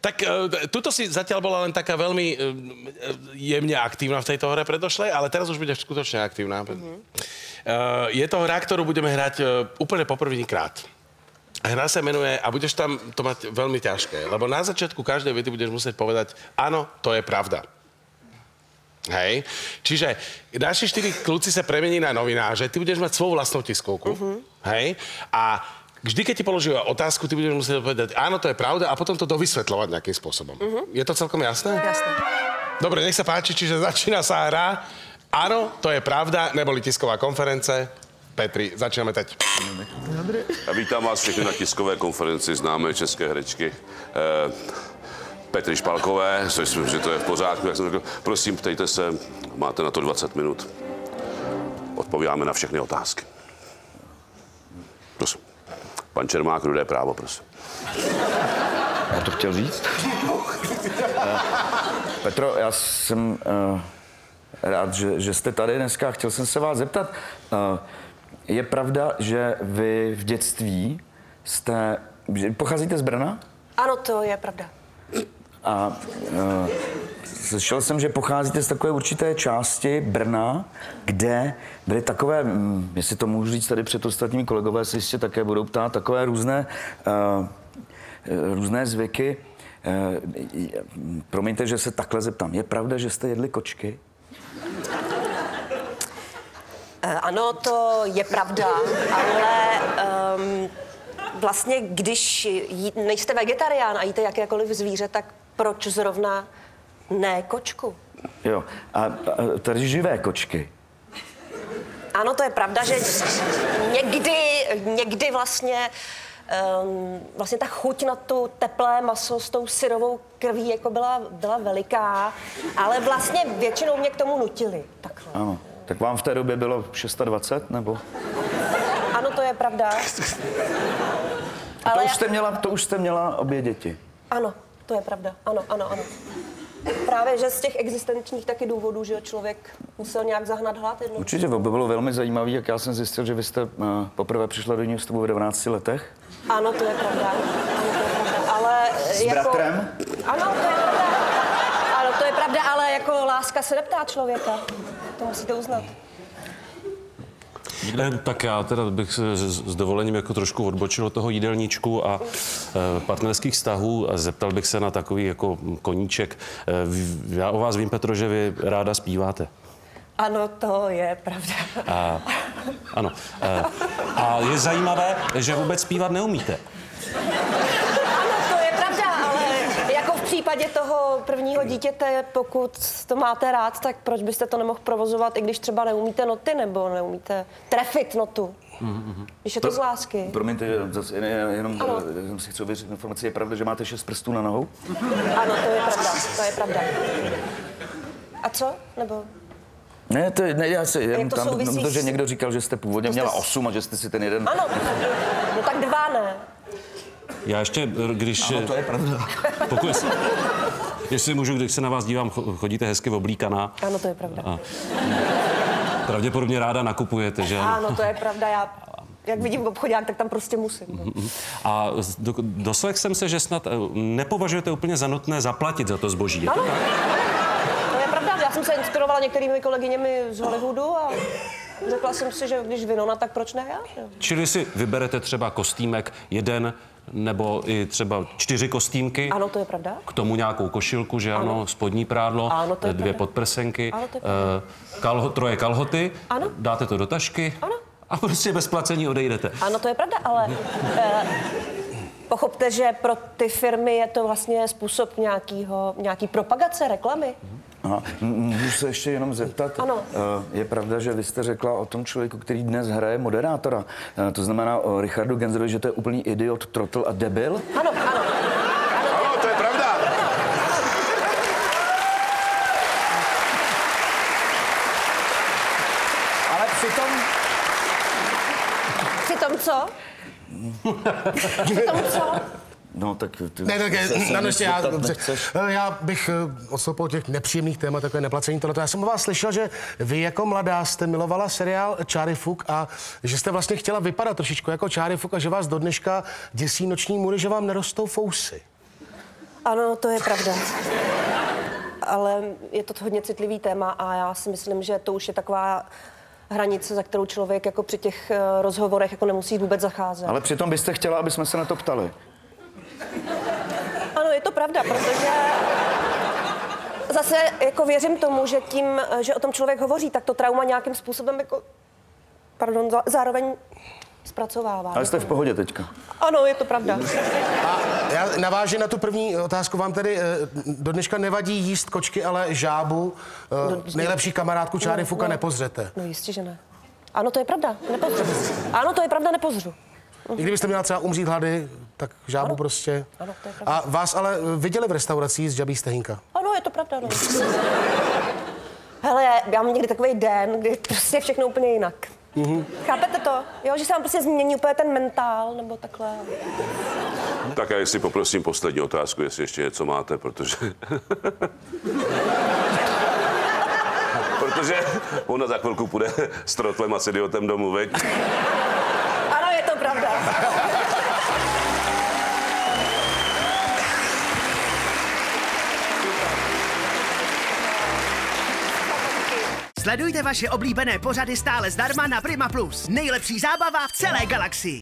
Tak e, tuto si zatiaľ bola len taká veľmi e, jemne aktívna v tejto hre predošlej, ale teraz už bude skutočne aktívna. Mm-hmm. Je to hra, ktorú budeme hrať úplne poprvýkrát. Hra sa menuje, a budeš tam to mať veľmi ťažké, lebo na začiatku každej vety budeš musieť povedať, áno, to je pravda. Hej. Čiže naši štyri kluci sa premení na novináře, ty budeš mať svoju vlastnú tiskovku. Uh-huh. Hej. A Vždy, keď ti položí otázku, ty budeš musieť povedať, áno, to je pravda a potom to dovysvetľovať nejakým spôsobom. Uh-huh. Je to celkom jasné? Jasné. Dobre, nech sa páči, čiže začína sa hra. Áno, to je pravda, neboli tisková konference. Petri, začínáme teď. Já vítám vás všechny na tiskové konferenci známé české herečky. Eh, Petry Špalkové, což myslím, že to je v pořádku, jak jsem řekl. Prosím, ptejte se, máte na to 20 minut. Odpovídáme na všechny otázky. Prosím. Pan Čermák, rudé právo, prosím. Já to chtěl říct. Eh, Petro, já jsem uh, rád, že, že jste tady dneska. Chtěl jsem se vás zeptat. Uh, je pravda, že vy v dětství jste... že Pocházíte z Brna? Ano, to je pravda. A uh, slyšel jsem, že pocházíte z takové určité části Brna, kde byly takové, hm, jestli to můžu říct tady před ostatními kolegové, se jistě také budou ptát, takové různé, uh, různé zvyky. Uh, promiňte, že se takhle zeptám. Je pravda, že jste jedli kočky? Ano, to je pravda, ale um, vlastně, když jí, nejste vegetarián a jíte jakékoliv zvíře, tak proč zrovna ne kočku? Jo, a, a tady živé kočky. Ano, to je pravda, že někdy, někdy vlastně um, vlastně ta chuť na tu teplé maso s tou syrovou krví jako byla, byla veliká, ale vlastně většinou mě k tomu nutili. Takhle. Ano. Tak vám v té době bylo 620, nebo? Ano, to je pravda. A to, ale... už jste měla, to už jste měla obě děti. Ano, to je pravda. Ano, ano, ano. Právě, že z těch existenčních taky důvodů, že člověk musel nějak zahnat hlad. Jednou. Určitě, to by bylo velmi zajímavé, jak já jsem zjistil, že vy jste uh, poprvé přišla do Newstovu v 19 letech. Ano, to je pravda. Ano, to je pravda. Ale S jako... bratrem? Ano, to je pravda. Ano, to je pravda, ale jako láska se neptá člověka. To musíte uznat. Ne, tak já teda bych se s dovolením jako trošku odbočil od toho jídelníčku a e, partnerských vztahů a zeptal bych se na takový jako koníček. E, já o vás vím, Petro, že vy ráda zpíváte. Ano, to je pravda. A, ano. E, a je zajímavé, že vůbec zpívat neumíte. Případě toho prvního dítěte, pokud to máte rád, tak proč byste to nemohl provozovat, i když třeba neumíte noty nebo neumíte trefit notu? Mm-hmm. Když je to Pro, z lásky. Promiňte, zase jenom, jenom, jenom si chci ověřit informaci. Je pravda, že máte šest prstů na nohou? Ano, to je pravda. To je pravda. A co? Nebo... Ne, to, ne, já si, jenom tam, protože někdo říkal, že jste původně měla osm a že jste si ten jeden... Ano, no tak dva ne. Já ještě, když... Ano, to je pravda. Pokud, jestli můžu, když se na vás dívám, chodíte hezky oblíkaná. Ano, to je pravda. A, pravděpodobně ráda nakupujete, že? Ano, to je pravda. Já jak vidím v obchodě, tak tam prostě musím. No. A do, doslech jsem se, že snad eh, nepovažujete úplně za nutné zaplatit za to zboží. Je ano. to tak? To je pravda. Já jsem se inspirovala některými kolegyněmi z Hollywoodu a řekla jsem si, že když Vinona, tak proč ne já? Čili si vyberete třeba kostýmek jeden nebo i třeba čtyři kostýmky. Ano, to je pravda. K tomu nějakou košilku, že ano, ano spodní prádlo, ano, to je dvě pravda. podprsenky, ano, to je uh, kalho, troje kalhoty, ano. dáte to do tašky ano. a prostě bez placení odejdete. Ano, to je pravda, ale uh, pochopte, že pro ty firmy je to vlastně způsob nějakýho, nějaký propagace, reklamy. Mhm. Aha. Můžu se ještě jenom zeptat? Ano. Eh, je pravda, že vy jste řekla o tom člověku, který dnes hraje moderátora. Eh, to znamená o Richardu Genzerovi, že to je úplný idiot, trotl a debil? Ano, ano. Ano, to je pravda. Ale přitom... Přitom co? přitom co? No, tak ty ne, tak na ještě já, dobře. Eh, já bych eh, odstoupil těch nepříjemných témat, jako je neplacení tohle. Já jsem o vás slyšel, že vy jako mladá jste milovala seriál Čáry Fuk a že jste vlastně chtěla vypadat trošičku jako Čáry Fuk a že vás do dneška děsí noční můry, že vám nerostou fousy. Ano, to je pravda. Ale je to hodně citlivý téma a já si myslím, že to už je taková hranice, za kterou člověk jako při těch eh, rozhovorech jako nemusí vůbec zacházet. Ale přitom byste chtěla, aby jsme se na to ptali. To pravda, protože zase jako věřím tomu, že tím, že o tom člověk hovoří, tak to trauma nějakým způsobem jako, pardon, zároveň zpracovává. Ale jste v pohodě teďka. Ano, je to pravda. A já navážu na tu první otázku. Vám tedy eh, do dneška nevadí jíst kočky, ale žábu, no, nejlepší kamarádku Čáry no, Fuka no, nepozřete? No jistě, že ne. Ano, to je pravda, nepozřu. Ano, to je pravda, nepozřu. I kdybyste měla třeba umřít hlady, tak žábu ano. prostě. Ano, to je pravda. A vás ale viděli v restauraci z Jabí Stehínka? Ano, je to pravda, no. Hele, já mám někdy takový den, kdy prostě všechno úplně jinak. Mm-hmm. Chápete to? Jo, že se vám prostě změní úplně ten mentál, nebo takhle. Tak já jestli poprosím poslední otázku, jestli ještě něco máte, protože... protože ona za chvilku půjde s trotlem a s idiotem domů, veď? Sledujte vaše oblíbené pořady stále zdarma na Prima Plus. Nejlepší zábava v celé galaxii.